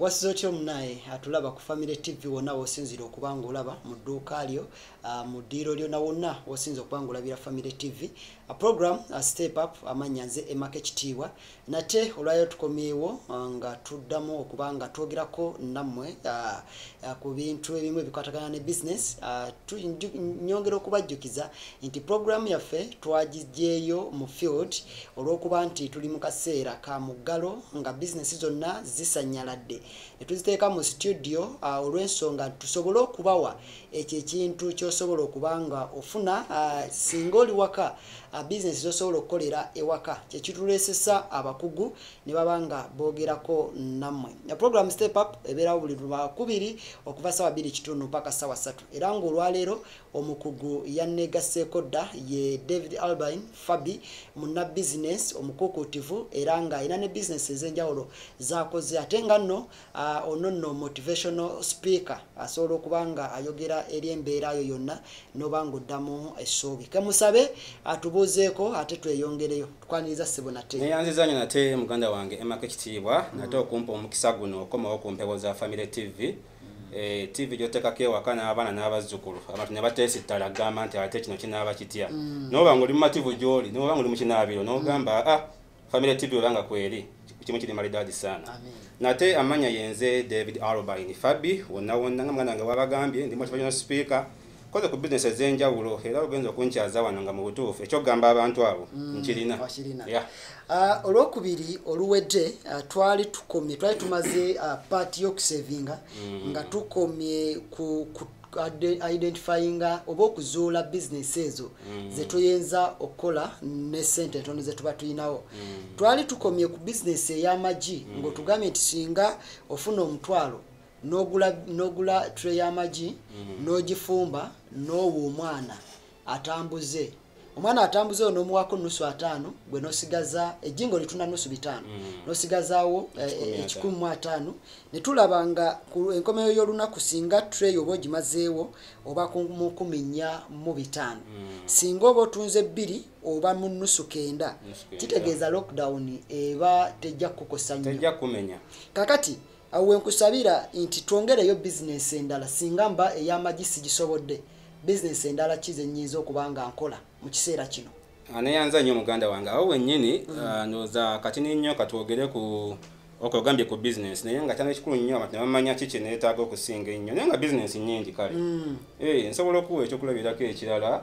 wasiza otya omunaye? Atulaba ku famire tv wonna wosinzire okuba nga olaba mu dduuka lyo ah, mu ddiiro lyona wonna wosinza okuba nga olabira famire tv A program a step up amanya nze emaka ekitiibwa nate olwayo tukomyewo ah, nga tuddamu okuba nga twogerako nammwe ah, ku bintu ebimu ebikwatagana ne business. Nyongera okubajjukiza nti program yaffe twagijjeeyo mu field olw'okuba nti tuli mu kaseera ka muggalo nga bizinesi zonna zisanyaladde ne tuziteeka mu studio ah, olw'ensonga tusobole okubawa ekyo ekintu kyosobola okuba nga ofuna ah, singa oli waka bizinesi zosobola okukolera ewaka. Kyekituleesesa abakugu ne baba nga boogerako nammwe. Na program step up ebeerawo buli lwakubiri okuva sawa bbiri kitundu paka sawa ssatu. Era ng'olwaleero omukugu yanneegasseeko dda ye david albin fabi munnabizinesi omukuukutivu era ng'alina ne bizinesi ez'enjawulo zakoze. Ate nga nno ah, ono nno motivational speaker asobola okuba nga ayogera eri embeera yo yonna n'oba ng'oddamu essuubi. Kemusabe atubuuzeeko ate tweyongereyo tukwaniriza ssebo nate neyanziza nnyo nate muganda wange emaka ekitiibwa nate okumpa omukisa guno okomawo ku mpewo za famire tv Eh, tv gyotekako ewaka n'abaana n'abazzukulu abantu ne bateesittala agamba nti ate kino kinaaba kitya noba nga oli mumativu gy'oli noba nga oli mukinaabiro n'ogamba a famire tv obanga kweri kimu kiri malidaadi saana Amen. nate amanya yenze david albin fabi wonna wonna nga muganda wange wabagambye ndi motivational speaker koze ku bizinesi ez'enjawulo era ogenza okunkyaza wano nga mu butuufu ekyokugamba abantu abo nkirina. wakirina. Yeah. Ah, olwokubiri oluwedde ah, twali tukomye twali tumaze ah, paati y'okusevinga nga tukomye ku, identifyinga oba okuzuula bizinesi ezo zetuyinza okukola ne sente entono zetuba tulinawo twali tukomye ku bizinesi ey'amagi ng'otugambye nti singa ofuna omutwalo n'ogula tray y'amagi n'ogifumba n'owa omwana atambuze. Omwana atambuze onomuwako nusu ataano gwe nosigaza ejjingo litunda nusu bitaano. Nosigazaawo eh, Kikumi ataano. ekikumi mu ataano. Ne tulaba nga ku enkomeyo y'olunaku singa tray oba ogimazeewo oba mu kumi nnya mu bitaano. Singa oba otunze bbiri oba mu nusu kenda kitegeeza lockdown eba tejja kukosa nnyo. Kakati awo wenkusabira nti twongereyo bizinesi endala singa mba ey'amagi sigisobodde bizinesi endala ki zenyinza okuba nga nkola mu kiseera kino. Aneyanza nnyo muganda wange. Awo wennyini ah, ndowooza katini nnyo katwogere ku okogambye ku bizinesi naye nga kyana ekikulu nnyo abantu ne bamanya ki kyeneetaaga okusinga ennyo. Naye nga bizinesi nnyingi kale. Eh, nsobola okuwa ekyokulabirako ekirala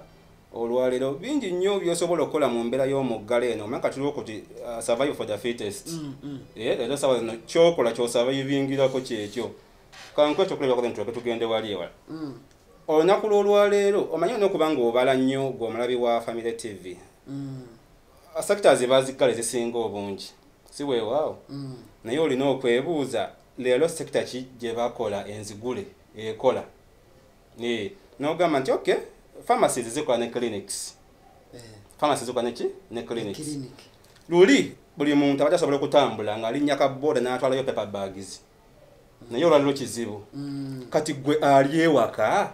olwaleero bingi nnyo byosobola okukola mu mbeera y'omuggalo eno. Omaka tuliwo kuti ah, survive for the fittest. Leero sawa zino kyokola kyosurvivingirako kyekyo. Kanku ekyokulabirako ntuleke tugende wali ewala. Olunaku lwolwaleero omanyi olina okuba nga obala nnyo gweomulabi wa family tv sectors bazigala ezisinga obungi. Si weewaawo naye olina okwebuuza leero sector ki gye bakola enzigule ekola? Eh, n'ogamba nti ok pharmacies zikola ne clinics. Pharmacies zikola neki ne clinics. Kiriniki luli buli muntu abadde asobola okutambula ng'alinnya ka boda n'atwalayo paper bags. Naye olwaliro kizibu. Kati gwe ali ewaka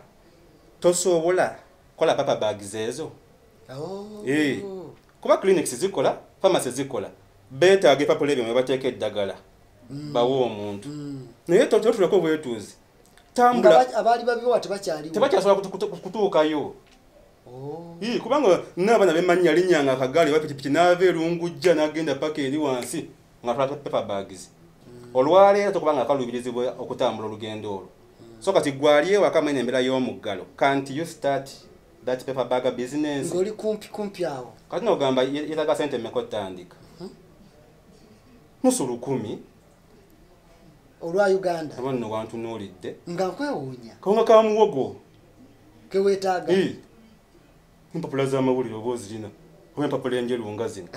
tosobola kola paper bags ezo. Eh, kuba clinics zikola pharmacy zikola beetaaga epapula ebyo mwe bateeka eddagala. Bawe omuntu. Naye totuleko bwetuuzi tambula abaali babiwa tebakyaliwo. Tebakyasobola kutu- kutu- kutuukayo. Ii, kubanga n'abaana bemanyi yalinyanga akagaali oba pikipiki n'ava erungujja n'agenda paka eri wansi ng'atwala paper bags. Olwaleero tokubanga akaluubirizibwa okutambula olugendo olwo. So kati gwali ewaka mwene embeera y'omuggalo can't you start that paper bag business? Ng'oli kumpi kumpi awo. Kati nogamba ye- yetaga sente mmeka otandika? Nusu lukumi olwa uganda. Aba nno wantunuulidde nga nkwewuunya. Kawunga ka muwogo. Keweetaaga empapula z'amawulire oba ozirina? Oba empapula enjeru nga zino?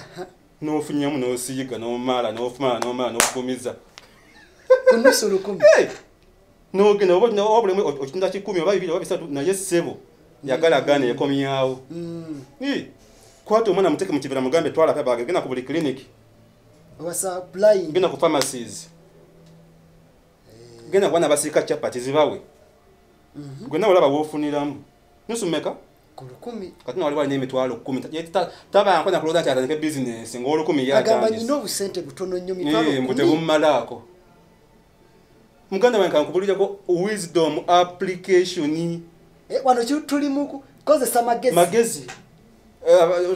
N'ofunyamu n'osiyiga n'omaala n'ofumala n'omaala n'ofumiza ku nusu lukumi. N'ogenda oba oba obulemu okitunda kikumi oba bibiri oba bisatu naye ssebo yagalagaana ekomyawo. Mm. Ii, kwata omwana muteeke mu kibira mugambe twala pebage genda ku buli clinic. Oba genda ku pharmacies genda kubaana basiika capati zibawe. Gwenna olaba wofuniramu. Nusu mmeka ku lukumi. Kati nawali walina emitwalo kumi. Tabanko nakulooza nti atandika bizinesi ng'olukumi agamba yatandise nyina obusente butono nnyo mitwalo mbu kumi. tebumumalaako muganda wange kankubulireko wisdom application. Wano ki- tuli mu kukozesa magezi. Magezi?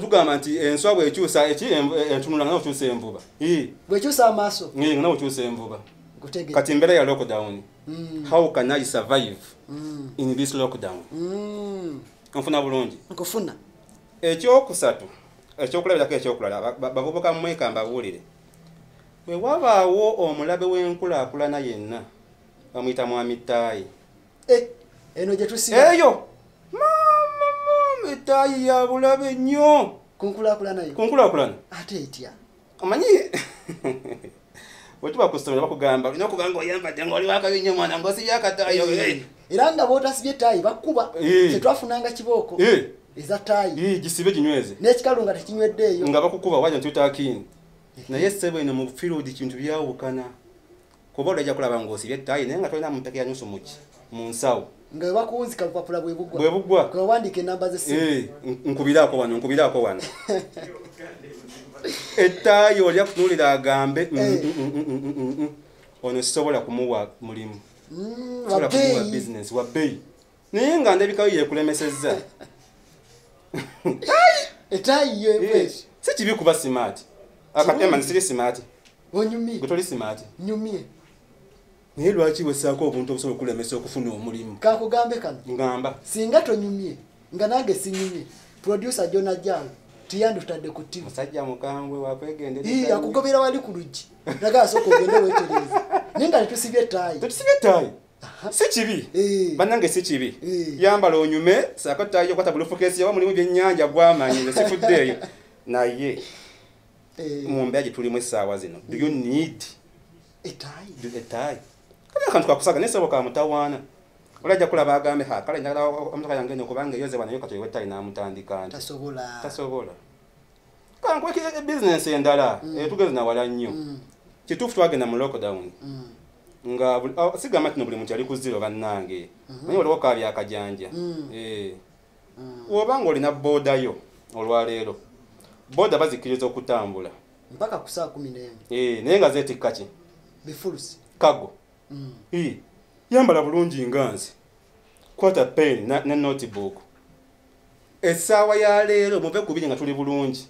Tugamba nti enswa bwekyusa eki envu- entunula nga okyusa envuba. Ii, bwekyusa amaaso. Ngi nga okyusa envuba. gutegere kati mbeera ya lockdown Mm. how can i survive Mm. in this lockdown? Mm. nfuna bulungi. Nkufuna. Ekyokusatu ekyokulabirako ekyokulala ba- ba- bavubuka mumweka mbabuulire. Bwe wabaawo omulabe w'enkulaakulana yenna bamuyita mwami ttaayi Eh, eno gye tusiba eyo! Mama mama ettaayi ya bulabe nnyo. Kunkulaakulanayo ku nkulaakulana. Ate etya? Omanyi bwe tuba ku ssomero bakugamba olina okuba nga oyambadde ngaoli wakabi nnyo mwana ngaosibya akataayi Eh, era nga bootasibye etaayi bakkuba kyetwafunanga kibooko eza taayi ii, gisibe ginyweze. N'ekikalu nga tekinywedddeeyo nga bakukuba waja ntutakiini naye ssebo eno mu field kintu byawukana. Kuba olajja kulaba ngaosibye ettaayi naye nga tolina mumpeke ya nyusu muki mu nsawo. Nga webakuwunzika lupapula bwe bugwa. Bwe bugwa. Kwe wawandiika enamba z'essimu n- nkubiraako wano nkubiraako wano ettaayi olya kutunuulira agambe mm, Eh. mm, mm, ono sisobola kumuwa mulimu. Sobola kumuwa bizinesi wa bbeeyi naye nga ndabikayo yekulemesezza. Etaayi yo Eh, ebwezi si kibi kuba simaati akatema siri simaati onyumye. Gwe toli simaati nyumye. Naye lwaki wesaako obuntu obusobola okulemesa okufuna omulimu? Kankugambe kano. Ngamba. Singa tonyumye nga nange sinyumye producer jonajalo tiyandutadde ku tv musajja mukambwe Ii, wakwegendereza akugobera wali ku luggi. Nagaa sooka ogende weetereza naye nga netusibye etaayi tetusibye ettaayi si kibi? Bannange si kibi. Yambala onyume saako ttaayi okwata bulufukesi oba mulimu byennyanja gwamanyi nze sifuddeeyo naye mu mbeera gye tulimu essaawa zino. Do you need? Etaayi ettaayi. Kali akantu kakusaga naye sebo kamutawaana olajja kulaba agambe ha kale njagala omutoka yange eno kubanga eyozebwa naye katoyewa ettaayi n'amutandika nti. Tasobola. Tasobola. Kankwekira ebizinesi endala etugeze nawala nnyo. Mm, kituufu twagenda mu lockdown. Mm, nga sigamba nti no buli muntu yali ku zero bannange. Naye waliwo kaa byakajanja Mm. Eh. mm. oba ngaolina boodayo olwaleero booda bazikkiriza okutambula. Mpaka ku saa kumi n'emu. Eh, naye nga zeetikka ki? Bifulusi kago Mm, Eh, yambala bulungi nga nze. Kwata pen na- ne notebook. Essaawa ya leero muve ku biri nga tuli bulungi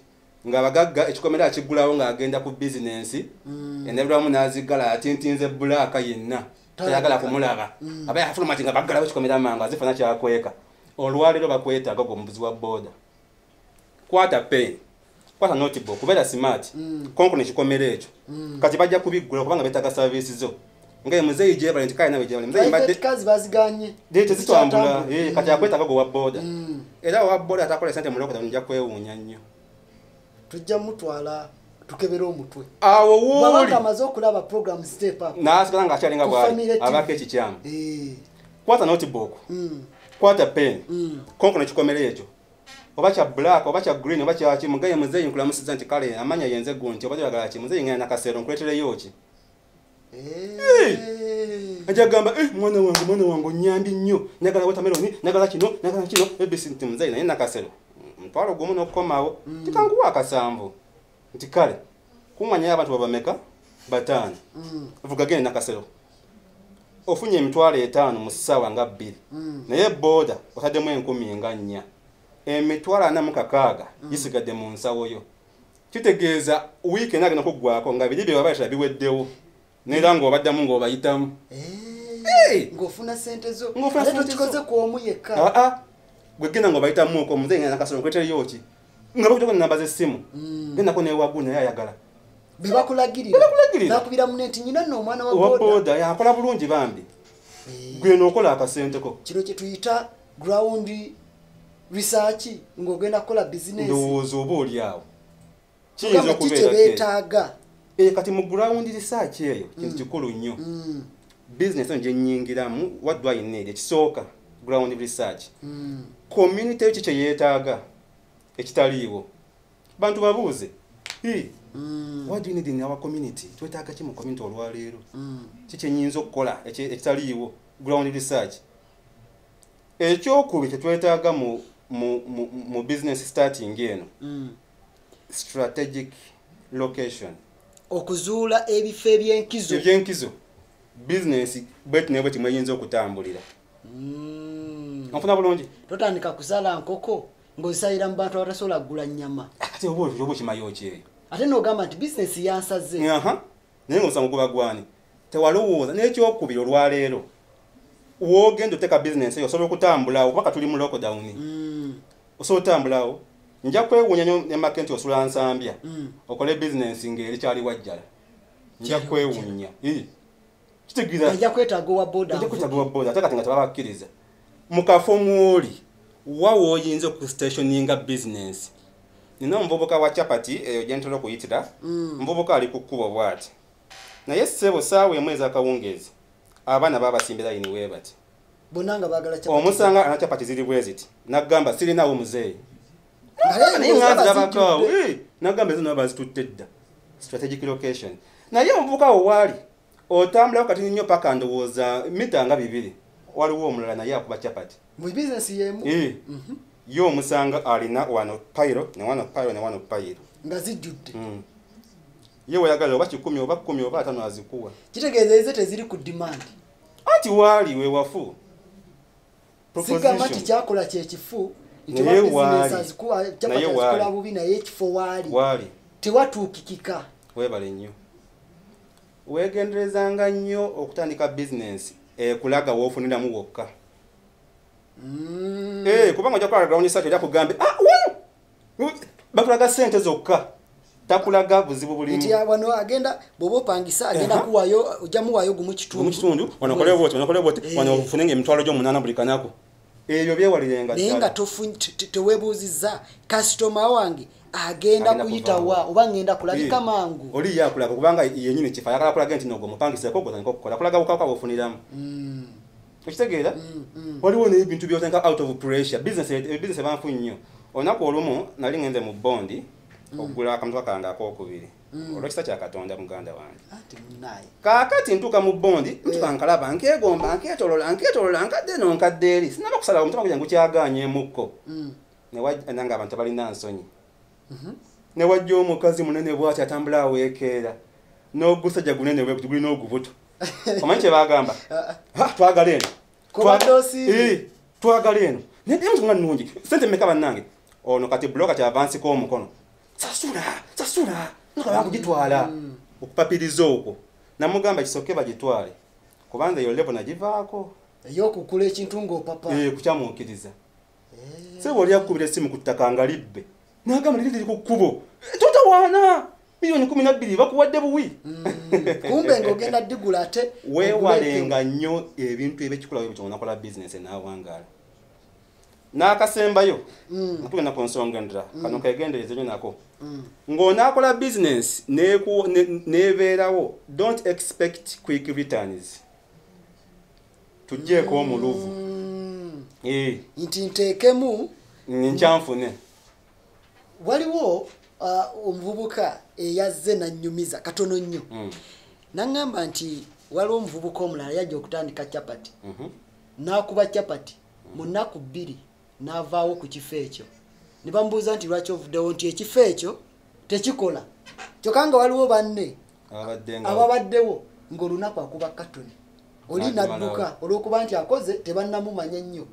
ng'abagagga ekikomera akiggulawo ng'agenda ku bizinensi mm. endabirwamu n'azigala atintinze bulaaka yenna. Tayagala kumulaba. Mm. aba yafuluma ti nga baggalawo ekikomera mangu azifuna kyakweka. Olwaleero bakwetaaga gwe omuvuzi wa booda kwata pen kwata notebook kubeera smart. Mm. konkona ekikomera ekyo. Kati bajja kubiggula kubanga beetaaga saavisi zo nga ye muzeeyi gyebale nti kale nawe gyebale muzeeyi Private mbadde cars baziganye. De tezitambula. Zikyatambula. Eh, kati akwetaaga gwe wa booda Mm. era owa booda atakola sente mu lockdown nja kwewuunya nnyo. Tujja mutwala tukebere omutwe. Awo bwabanga wuuli amaze okulaba program step up. N'asigala ng'akyalinga Ku bwali TV. abaako ekikyamu. Eh, kwata notebook. Mm, kwata pen. Mm. konkona ekikomera ekyo. Oba kya black oba kya green oba kyaki mugaye muzeeyi nkulamusiza nti kale amanya yenze gu nti oba oyagala ki? Muzeeyi ngenda nakasero nkuletereyo ki? Eh. Ajja gamba eh, mwana wange mwana wange onyambi nnyo. Njagala watameroni njagala kino njagala kino ebisi nti muzeeyi naye nakasero. Mutwalo gumu n'okukomawo. Tikanguwa akasanvu nti kale kumwanyayo abantu babameka bataano. Mm, vuga gende nakasero. Ofunye emitwalo etaano mu ssaawa nga bbiri. Mm. naye booda otaddemu enkumi nga nnya. Emitwalo ana mu kakaaga gisigadde mu nsawo yo. Kitegeeza wiiki ena agenda kuggwako nga biri bye babaletera biweddewo neera ng'obaddamu ng'obayitamu. Eh, ng'ofuna sente zo ate tokikoze zo. ku omu yekka. Aa gwe genda ng'obayitamuko omuzeyi ngenda nakasolo nkwetereyo ki? Nga bakutako namba z'essimu Mm. gendako newagu naye ayagala. Be bakulagirira. Be bakulagirira. nakubira mune nti nyina nno omwana wa boda yakola bulungi bambi. Eh, gweno okola akasenteko kino kye tuyita ground research ng'ogenda kukola bizinesi ndowooza oba oli awo kiyinza okubeera kye beetaaga. Eh, kati mu ground research eyo kintu kikulu nnyo. Mm, business eno gyenyingiramu what do I need? Ekisooka ground research. Mm. community yo ki kye yeetaaga ekitaliiwo. Bantu babuuze "Hi, Mm, what do you need in our community? Twetaaga ki mu community olwaleero? Mm. ki kyenyinza okukola eki- ekitaliiwo ground research? Ekyokubiri kyetwetaaga mu, mu, mu, mu business starting eno Mm. strategic location okuzuula ebifo ebyenkizo. Ebyenkizo bizinesi bweti ne bweti mweyinza okutambulira. Mm. onfuna bulungi? Totandika kusala nkoko ng'ozisalira mu bantu abatasobola kugula nnyama. Ate oba oba okimayo ekyeyo ate n'ogamba nti bizinesi yansaze. Naye ngaomusango guba gwani tewalowooza n'ekyokubiri olwaleero woogenda oteka bizinesi eyo osobola okutambulawo kubaka tuli mu lockdown. Mm. osobola otambulawo nja kwewuunya nyo nemake nti osula nsambya Mm. okole bizinesi ng'eri kyali wajjala. Nja kwewuunya Ii. kitegeeza ajja kwetaaga owa boda ate kati nga tebabakkiriza mu kafo mwoli wa wooyinza okustationinga bizinesi nina omuvubuka wa capati eyo gyentera okuyitira. Muvubuka ali ku kkubo bw'ati. Naye ssebo saawa emu ez'akawungeezi abaana babasimbira yini wee bati. Omusanga ana capati ziri bwe ziti. Naggamba sirinawo muzeeyi Naye nga nzirabakaawo naggamba ezo naba zitutte dda. Strategic location. Naye omuvubuka awo waali otambulawo kati nnyo paka ndowooza mita nga bibiri. Waliwo omulala naye akuba capati. Mu bizinesi yemu? Eh, ye omusanga alina wano payiro ne wano payiro ne wano payiro nga zijjudde. Mm. ye weyagala oba kikumi oba kumi oba atano azikuwa. Kitegeeza eze teziri ku demand. Anti waali wewafu sigamba nti kyakola kyekifu Naye oba bizinesi waali. azikuwa Naye chapati azikola waali. bubi naye ekifo waali. Tewatuukikika. Weebale nnyo. Weegenderezanga nnyo okutandika bizinesi ekulaga woofuniramu wokka. Mm. Eh, kubanga ojja kulala ground site ojja kugambe ah bakulaga sente zokka. Takulaga buzibu bulimu. Nti wano agenda bw'oba opangisa agenda kuwayo ojja muwayo gumu mu kitundu? Wano kole bwoti wano kole bwoti. Eh. wano ofunenge emitwalo gy'omunaana buli kanaku ebyo byewalirenga naye nga teweebuuzizza kasitoma wange agenda Agenda kuyita kuvaawo. wa oba ngenda kulabika mangu. oli yakulaga kubanga yenyini kifa ayagala kulaga nti nogo mupangiseko gotandika okukola. Kulaga bukawuka bwofuniramu Mm, okitegeera? Mm, mm. waliwo nebintu byotenka out of pressure. Business ebanfu nnyo. Olunaku olumu nali ngenze mu bondi okugula akamotoka kange akokubiri olwekisa kya katonda muganda wange. Kaakati ntuuka mu bondi ntuka nkalaba nkegomba nketolola nketolola nkadde eno nkadde eri. Sinaba kusalawo omutima gwange gukyaganyemukko Mm, nanga abantu balina nsonyi. Ne wajja omukazi munene bwati atambula aweekeera. N'ogusajja gunene gulina ogubuto omanyi kyebagamba ah, Ha, twagala eno. Eh, twagala eno. Nayemutunga nungi sente mmeka bannange? Ono kati buloka kyavansi k'omukono sasula sasula nokaba kugitwala. Okupapiriza okwo. Namugamba kisooke bagitwale. Kubanza eyo levo nagivaako. Ey'okukula ekintu ng'opapa. Eh, kukyamuukiriza sebe oli akubira essimu ku ttaka nga libbe. Nagamba liri liri ku kkubo. Eh, totawaana miliyoni kumi nabbiri bakuwadde buwi. Kumbe ng'ogenda digula ate weewalenga nnyo ebintu ebyekikulawo ebyo kyonakola bizinesi enawangaala n'akasembayo. Natugenda ku nsonga endala kano kegendereze nyo nako. Ng'onaakola bizinesi neeku- ne- neebeerawo don't expect quick returns. Tugjeeko omuluvu. Mm, Eh, nti nteekemu. Nkyanfune. Waliwo ah, omuvubuka eyazze nannyumiza katono nnyo. Mm, naŋŋamba nti waliwo omuvubuka omulala yajja okutandika capati mhm. n'akuba capati mu nnaku bbiri n'avaawo ku kifo ekyo. Ne bamubuuza nti lwaki ovuddewo? Nti ekifo ekyo tekikola. Kyokka nga waliwo banne ababaddewo ng'olunaku akuba katoni oli nadduka olw'okuba nti akoze tebannamumanya nnyo.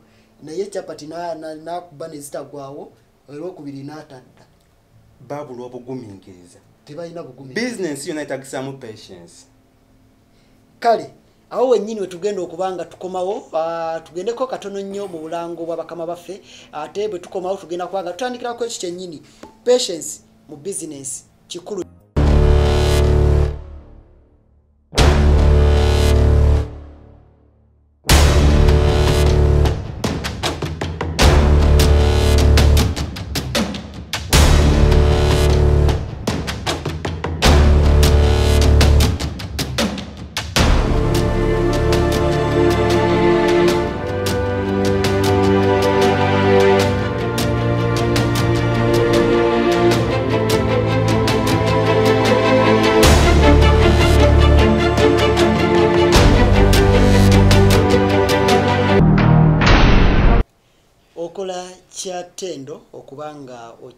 Naye capati na- na- n'akuba ne zitagwawo olwokubiri n'atadda. Babula obugumingiriza tebalina bugumi bizinesi yonna etagisaamu patience. Kale awo wennyini wetugenda okuba nga tukomawo tugendeko katono nnyo mu bulango bwa bakama baffe ate bwe tukomawo tugenda kuba nga tutandikirako ekyo kyennyini patience mu bizinesi kikulu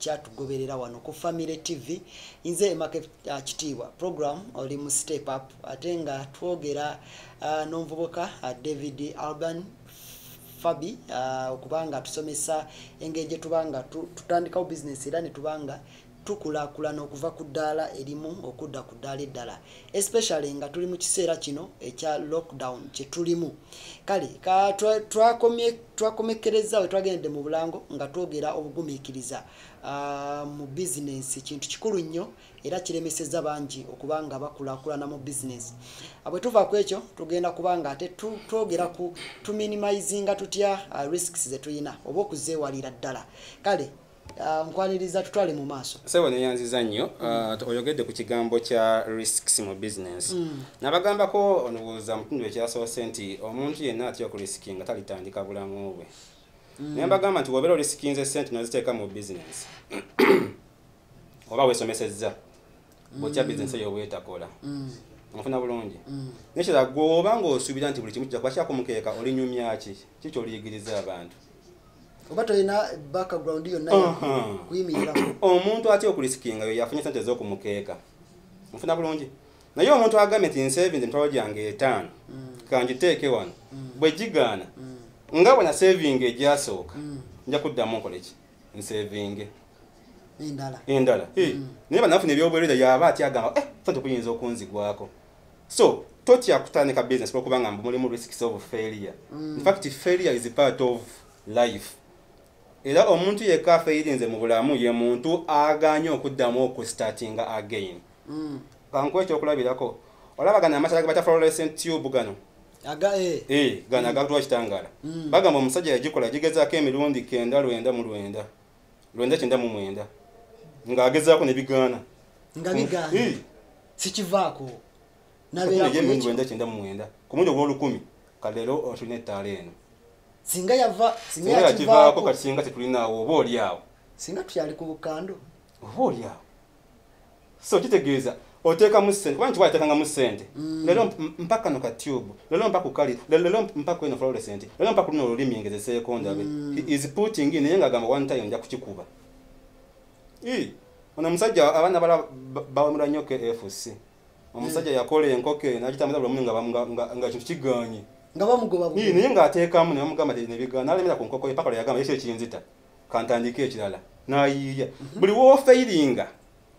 nga okyatugoberera wano ku family tv nze emake uh, program oli mu step up. Ate nga twogera uh, n'omuvubuka uh, david alban fabi uh, okuba nga tusomesa engeri gye tuba nga tu- tutandikawo bizinesi era ne tuba nga tukulaakulana okuva ku ddaala erimu okudda ku ddaala eddala especially nga tuli mu kiseera kino ekya lockdown kye tulimu. Kale twakomekereza we twagendedde mu bulango nga twogera obugumiikiriza mu bizinensi kintu kikulu nnyo era kiremeseza bangi okuba nga bakulaakulana mu bizinensi Ah, bwe tuva ku ekyo tugenda kuba nga ate twogera ku tuminimizinga tutya ah, risks ze tulina oba okuzeewalira ddala. Kale nkwaniriza tutwale mu maaso. Sebo neyanziza nnyo uh, oyogedde ku kigambo kya risks mu business. Nabagambako onowooza mu kitundu ekyasoose nti omuntu yenna atya okurisikinga talitandika bulamu bwe? Naye mbagamba nti wobeera orisikinze sente noziteeka mu business oba weesomesezza bwotya bizinesi eyo bwetakola onfuna bulungi? Nekira gweoba ngaosuubira nti buli kimu kijja kuba kyakumukeeka olinyumya ki? Kikyoliyigiriza abantu oba tolina background yonna Aha. kuyimiriraku omuntu atya okulisikinga yo yafunye sente ez'okumukeeka nfuna bulungi. Naye omuntu agambye nti nsavinze emitwalo gyange etaano. Kangiteeke wano. Bwe gigaana nga bwe nasavinga egyasooka nja kuddamu nkoleki nsavinge endala. Naye banafuna ebyobwerere yaba atya agamba eh sente kuyinza okunzigwako. So totya kutandika business lwokuba nga mulimu risks of failure. In fact failure is part of life era omuntu yekka afeirinze mu bulamu ye muntu aganye okuddamu okustartinga again. Mm. kankuwa ekyokulabirako olaba gano amasala gebata fluorescent tube gano? Eh. Eh, gano agatuwa kitangala. Bagamba omusajja yagikola yagigezaako emirundi kenda lwenda mu lwenda lwenda kyenda mu mwenda ng'agezaako ne bigaana. Nga bigaana? Eh, sikivaako? Emirundi nabeera lwenda kyenda mu mwenda ku mundi ogw'olukumi kaleero otulina ettaala eno singa yava singa yakivaako kati singa tetulinaawo oba oli awo? Singa tukyali ku bukando. Oba oli awo? So kitegeeza oteekamu sente kubanga kiwa yateekangamu sente leero m- mpaka no katube leero mpaka kukali leero mpaka eno fluorescent. Leero mpaka luno olulimi ngezeseeko ndabe. He is putting in naye ng'agamba one time nja kukikuba. Ono omusajja abaana bala bawamula nnyo kfc omusajja yakola enkoko eno agitambuza bulamu nga nga- nga- nga kintu kiganye nga bamugoba bubi naye ng'ateekamu ne bamugamba nebigaana nalemera ku nkoko ye paka lwe yagamba yekyo ekinzita kantandike ekirala. N'ayiiya. Buli woofeiringa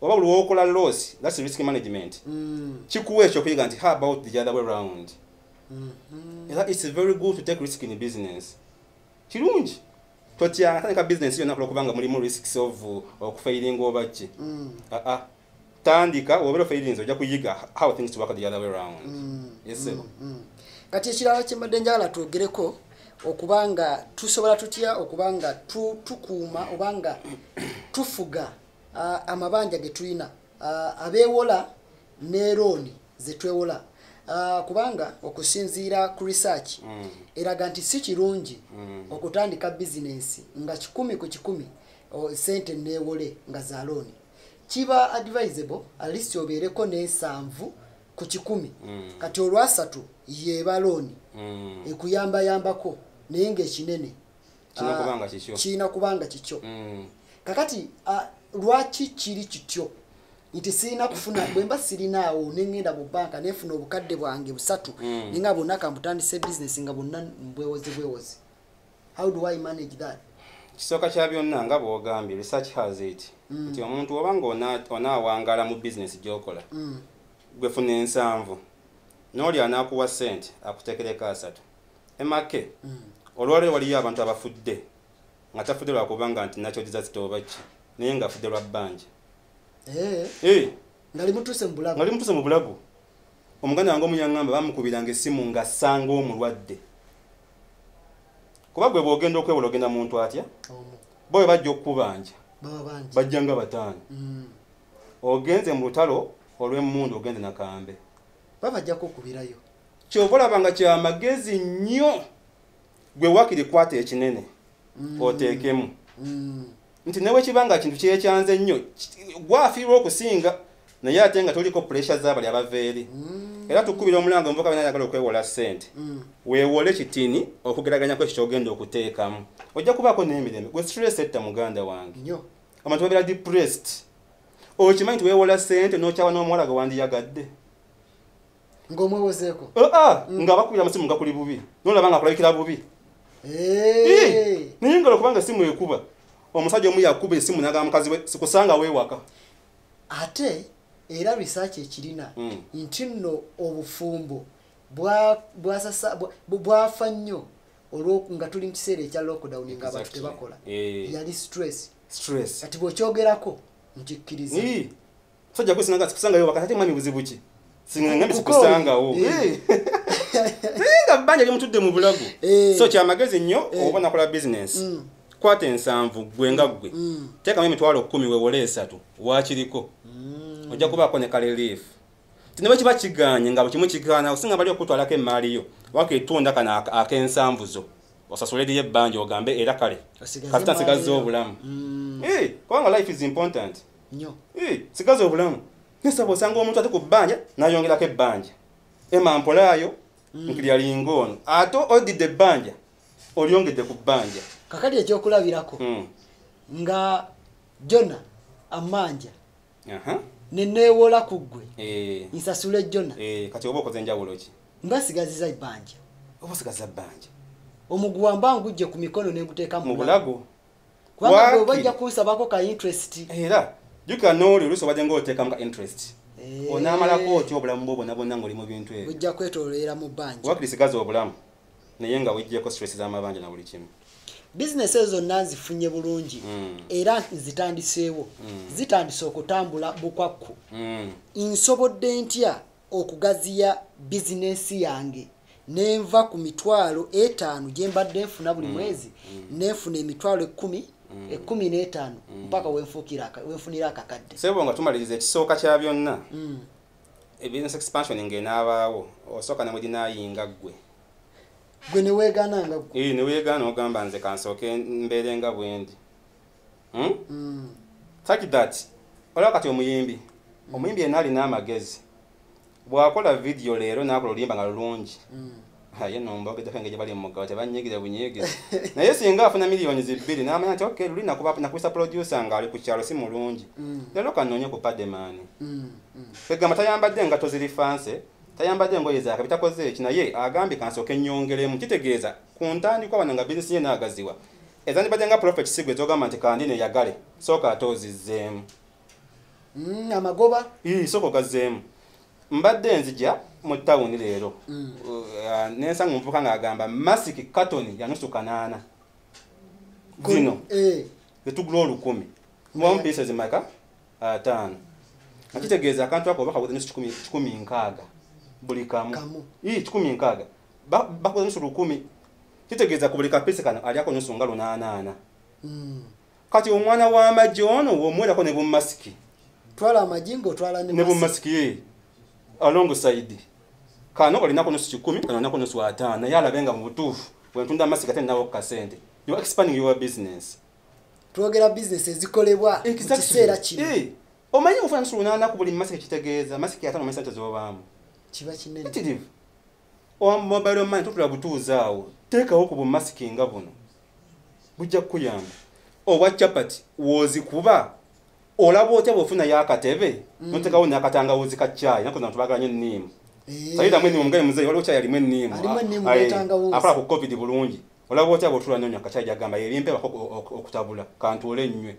oba buli wookola loss thats risk management Mm, kikuwa ekyo okuyiga nti how about the other way round mhm. era its very good to take risk in business. Kirungi. Totyanga tandika business yonna kulokubanga mulimu risks of okufeiringa oba ki? Mm, aa tandika wobeera ofeirinze ojja kuyiga how things work the other way round mm, mm. kati ekirala kyembadde njagala twogereko okuba nga tusobola tutya? Okuba nga tu- tukuuma oba nga tufuga amabanja ge tulina abeewola ne looni ze twewola. Ah, kubanga okusinziira ku research Mm. eraga nti si kirungi okutandika bizinensi nga kikumi ku kikumi sente neewole nga za looni kiba advisable alist obeereko n'ensanvu ku kikumi Mm. kati olwasatu yeba looni Mm. ekuyambayambako naye ngaekinene Kirina ah, kubanga kikyo. Mm. kakati ah, lwaki kiri kityo nti sirina kufuna bwemba sirinaawo neŋŋenda mu banka nefuna obukadde bwange busatu ninga bonna kambutandise bizinesi nga bonna mbwewozi bwewozi how do i manage that kisooka kya byonna nga bw'ogambye research has it nti omuntu oba nga ona- onaawangala mu bizinesi gy'okola. Gwefuna ensanvu. N'oli anaakuwa sente akuteekereko asatu. Emake olwaleero waliyo abantu abafudde nga tafudde lwakubanga nti nakyo dizasita oba ki naye ngaafudde lwa bbanja. Eh, Eh, nga limutuuse mu bulago. Nga omuganda wange omunyaŋŋamba bamukubiranga essimu ng'assanga omulwadde. Kuba gwe bw'ogenda okwewola ogenda muntu atya? Bo bwe bajja okukubanja. Bajja nga bataano. Mm. ogenze mu lutalo olw'emmundu ogenze nakambe babajjako okubirayo kyova olaba nga kyamagezi nnyo gwe wakiri kwata ekinene oteekemu. Mm. nti newe kibanga kintu kyekyanze nnyo gwafiirwa okusinga naye ate nga toliko puresure z'abali abava eri. Era tukubira omulango omuvuka bena ayagala okwewola ssente. Mm. weewole kitini okugeraganyako ekyo kyogenda okuteekamu. Ojja kubaako n'emirembe gwe stress etta muganda wange. Nnyo. Abantu babeera depressed okimanyi nti weewola ssente n'okyawa n'omuwala gwe wandiyagadde? Ng'omwewozeeko. Aa nga bakubira amasimu nga kuli bubi nolaba nga akulabikira bubi. Naye ngalo kubanga esimu ekuba. Omusajja omu yakuba esimu nagamba mukazi we sikusanga weewaka. Ate era research ekirina Mm. nti nno obufumbo bwafa nnyo nga tuli mu kiseera ekya lockdown nga abantu tebakola. Eh. yali stress. Stress. Kati bwekyogerako nkikkiriza Ii. musajja gwe sinanga sikusanga weewaka ate mwami buzibu ki singambi Kuko- sikusangawo Eh. Eh. naye nga bbanja limutudde mu bulago so kyamagezi nnyo Eh. oba nakola business. Mm. kwata ensanvu gwe nga ggwe Mm. teekamu emitwalo kumi weewole esatu waakiriko ojja kubaako ne kalelief ti ne bwe kiba kiganye nga bwekimu kigaana osinga bali okutwalako emaali yo. Waka etunda kano ak- ak'ensanvu zo osasule eriyo ebbanja ogambe era kale kasita yo. obulamu. Mm. Kubanga life is important. Sigaze obulamu. Nesaba osanga omuntu ate ku bbanja nayongerako ebbanja. Emampolayo nkiryalinga ono ate odidde ebbanja olyongedde ku bbanja. Kakati ekyokulabirako Mm. nga jona amanja neneewola ku ggwe. Eh, nsasule jona eh, kati oba okoze enjawulo ki? Mbasigaziza ebbanja. Oba osigaza bbanja omuguwa mba ngujje ku mikono nenguteeka mu mu bulago. kubanga bwe bajja kunsabako ka interest. Era jukira nooli oluusi obadde ngaoteekamu ka interest. Eh. onaamalako otya obulamu bwo bwonna bwonna ngaoli mu bintu ebyo? Bujja kwetolera mu bbanja wakiri sigaza obulamu naye nga wejjeko stress z'amabanja na buli kimu. Bizinesi ezo zonna nzifunye bulungi. Mm. era zitandiseewo zitandise okutambula bukwakku. Mm. nsobodde ntya okugaziya bizinesi yange nenva ku mitwalo etaano gye mbadde nfuna buli mwezi nenfuna emitwalo ekumi ekumi n'etaano mpaka wenfunira akakadde. Sebo nga tumaliriza ekisooka kya byonna. Mm. ebusiness expansion ng'enaabaawo osooka ne mweginaayinga ggwe. Gwe neweegananga gwe ii ne weegaana ogamba nze kansooke mbeere nga bwendi Hmm? Mm. such that olaba kati omuyimbi omuyimbi yenna alina amagezi bw'akola vidiyo leero n'akola oluyimba nga lulungi Mm. aye nombogeddeko engeri bali mumugabo tebanyigire bunyigire naye singa afuna miliyoni zibbiri n'amanya nti okay luli nakuba nakwisa producer nga ali ku kyalo si mulungi Mm. leero kanoonye ku pademaani Mm. Mm. egamba tayambadde engato ziri fanse tayambadde engoye zaakabi takoze eki naye agambye kansooka ennyongeremu kitegeeza ku ntandikwa wano nga bizinesi ye naagaziwa ezandibadde nga profet sigwe zogamba nti kandi neyagale sooka ate ozizzeemu Mm, amagoba ii sooka ogazzeemu mbadde nzija mu tawuni leero. Mm. Uh, nensanga omuvuka ng'agamba masiki katoni yanusu kanaana zino. Eh. zetugula olukumi. Mubamu pieces maka ataano nakitegeeza akantu ako oba kabuze nusu kikumi nkaaga buli kamu. Kikumi nkaaga. Ba- bakoze nusu lukumi. Kitegeeza ku buli kapiisi kano alyako nusu nga lunaanaana. Mm. kati omwana w'amagye ono womuwerako ne bumasiki twala amagi ngaotwala ne ne masi. bumasiki alongside kano olinako nusu kikumi kano olinako nusu ataano naye alabe nga mu butuufu wentunda masiki ate ninawo ku kasente you are expanding your business. Twogera bizinesi ezikolebwa mu kiseera kino. Omanyi ofuna nusu lunaana ku buli masiki kitegeeza masiki ataano omanyi sente z'obaamu? Kiba kinene. Mobile money tutula butuuza awo. Teekawo ku bumasiki nga buno. Bujja kukuyamba. Obwa capati woozikuba olaba otya bw'ofunayo akatebe noteekawo n'akatangawuzi ka caayi nakoza ntubagala nnyo enniimu Eh. sayitamu enniimu omugayi muzeyi waliwo caayi alimu enniimu Alimu enniimu akola ku covid bulungi. Olaba otya bw'otula nonya akacaayi jagamba erimpebako okutabula kantuule nnywe.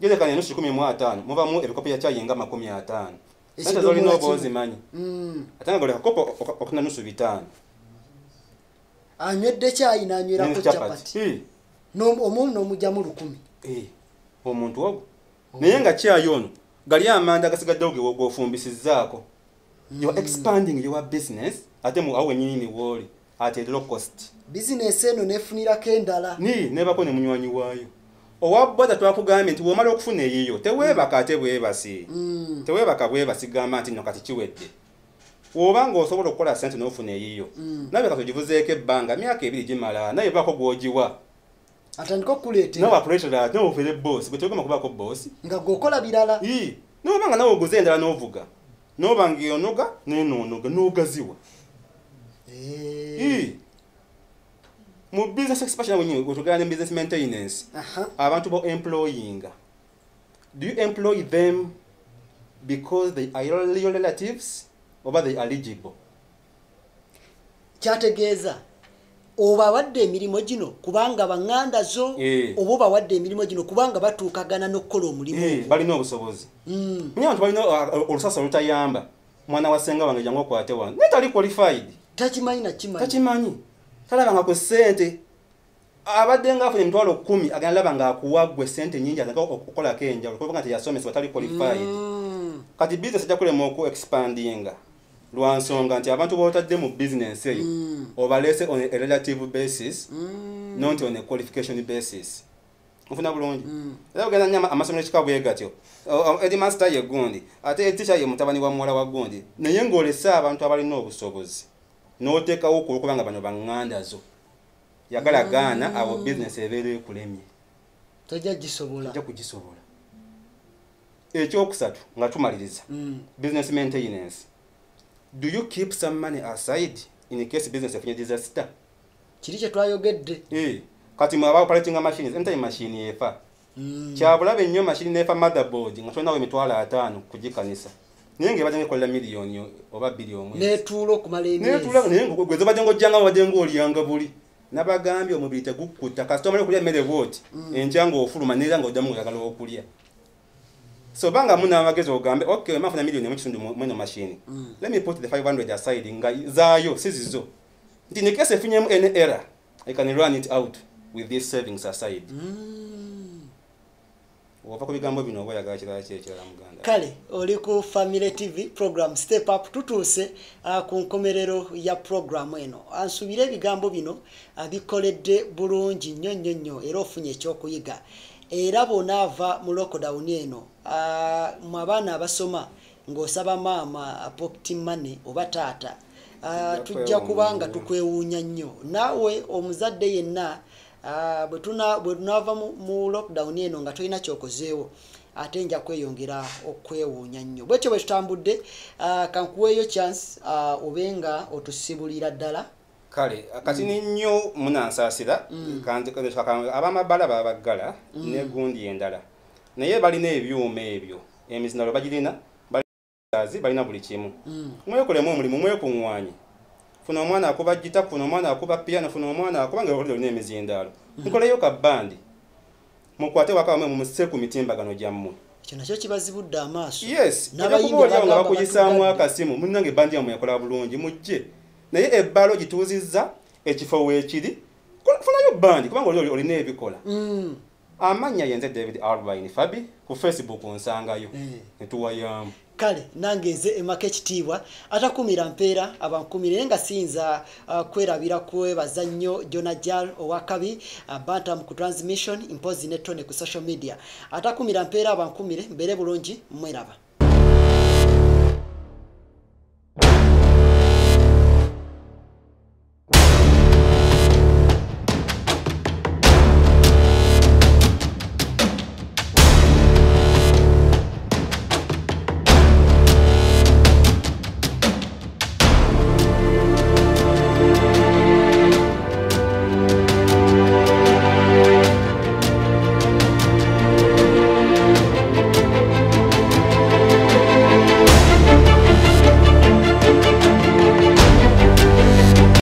Gerekanya nusu kikumi mu ataano muvamu ebikopo bya caayi nga makumi ataano. Sente zolina oba ozimanyi Mm. ate nga gole kakopo oka- okuna nusu bitaano. Anywedde kyayi n'anywerako capati omumu n'omugyamu lukumi. Omuntu ogwo naye nga kyayi ono gali amanda agasigaddewo ge gwofumbisizzaako. You are expanding your business ate awo wenyini wooli ate low cost. Bizinesi eno nefunirako endala. Ni nebako ne munywanyi waayo. Owabboda twakugambye nti bw'omala okufuna eyiyo teweebaka ate bwebasi. Mm. teweebaka bwebasi gamba nti nno kati kiwedde. Woba ng'osobola okukola sente n'ofuna eyiyo Mm. nawe kati ogivuzeeko ebbanga myaka ebiri gimala naye bako gw'ogiwa atandika okukuleetera. Apulatora nawe ofere boosi bwe tegoma kubaako boosi nga gweokola birala. Noba nga nawe oguze endala n'ovuga noba ngaonoga nenonoga nogaziwa. Mu business expansion wenyewe otugana ne business maintenance abantu bo employinga. Do you employ them because they are your relatives oba they are eligible? Kyategeeza obawadde emirimu gino kubanga baŋŋanda zo Eh. oba obawadde emirimu gino kubanga batuukagana n'okukola omulimu. Ogwo balina obusobozi. Mm. naye abantu balina uh, olusasa olutayamba. Mwana wa senga wange jangu okwate wange naye tali qualified. Takimanyi nakimanyi takimanyi. Talabanga ku ssente. Abadde nga afunye emitwalo kumi agenda laba ngaakuwa gwe sente nyingi aga okukolako enjawulo. Kubanga nti yasomesebwa tali qualified. Mm. kati bizinesi ejja kulema oku expandinga lwa nsonga nti abantu botadde mu bizinesi eyo Mm. obalese on a relative basis Mm. not on a qualification basis. Nfuna bulungi. Mm. era ogenda nnyo amasomero kika bwe gatyo? Edimaster ye gundi ate etisha ye mutabani wa muwala wa gundi naye ng'olese abantu abalina obusobozi n'oteekawo okulukuba nga bano baŋŋanda zo. Yagala gaana awo bizinesi ebeera ekulemye tojja gisobola ojja kugisobola. Ekyokusatu nga tumaliriza. Business maintenance do you keep some money aside in case business efunye disaster? Kiri kye twayogedde? Eh, kati mwaba operating machines anytime machine efa. Mm. kyabulabe nnyo machine nefa motherboard nga tolinawo emitwalo ataano kugikanisa naye ngaebadde ngaekolera miliyoni oba biri omwezi. Netuula okumala netula emyezi naye nga gweze badde ngaojjanga wadde ngaolyanga buli. Nabagambye omubiri tegukutta kasita omale okulya emmere bwoti? Enkya ngaofuluma neera ngaoddamu ngaagala okulya so banga muna amagezi ogambe okay mafuna miliyoni emu kitundu mu- mweno machine. Mm. let me put the 500 aside nga zaayo si zizo nti nekesi efunyemu any error i can run it out with these savings aside. Mm. ova ku bigambo bino oba oyagala kirala ki ekirala muganda. Kale oli ku family tv program step up tutuuse uh, ku nkomerero ya programu eno. Ansuubire ebigambo bino uh, bikoledde bulungi nnyo nnyo nnyo era ofunye ekyokuyiga. Era bonaava mu lockdown eno uh, mu abaana abasoma ng'osaba maama pocket money oba taata uh, tujja kuba nga tukwewuunya nnyo. Naawe omuzadde yenna Ah, bwe tuna- bwe tunaava mu- lockdown eno nga tolina kyokozeewo ate nja kweyongera okwewuunya nnyo. Bwekyo bwe tutambudde ah, kankuweeyo chance ah, obe nga otusibulira ddala. Kale kati ni nnyo munansaasira kanti abamabala babaggala negundi endala naye balina ebyuma ebyo. Emizinalo bagirina bali balina buli kimu. Mwekolemu omulimu mwekuŋŋwanye funa omwana akuba gita funa omwana akuba piano funa omwana akuba nga olina emizindaalo nkoleyo kabbandi mukwate wakawamwe mumuse ku mitimbagano gyammwe. Ekyo nakyo kibazibudde amaaso. Yes N'abayimbi olyawo nga bakuyisaamu akasimu munnange ebbandi yammwe ekola bulungi mujje. Naye ebbalo gituuzizza ekifo weekiri funayo bandi kubanga oli olina ebikola. Mm. Amannya yenze david alvin fabi ku facebook nsangayo. Eh. netuwayamu kale nange nze emaka ekitiibwa atakumira mpeera abankumire naye nga siyinza uh, kwerabira kwebaza nnyo jonajal owakabi uh, bantam ku transmission impozi netone ku social media. Atakumira mpeera abankumire mbeere bulungi mweraba